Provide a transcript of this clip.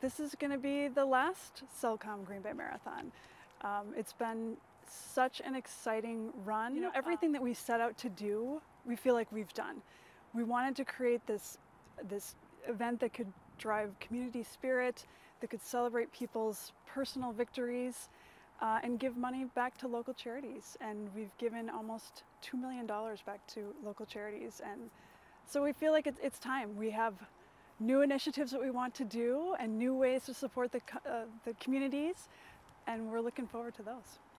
this is going to be the last Cellcom Green Bay Marathon. Um, it's been such an exciting run. You know, everything that we set out to do, we feel like we've done. We wanted to create this, this event that could drive community spirit, that could celebrate people's personal victories, uh, and give money back to local charities. And we've given almost $2 million back to local charities. And so we feel like it's, it's time. We have new initiatives that we want to do and new ways to support the, uh, the communities, and we're looking forward to those.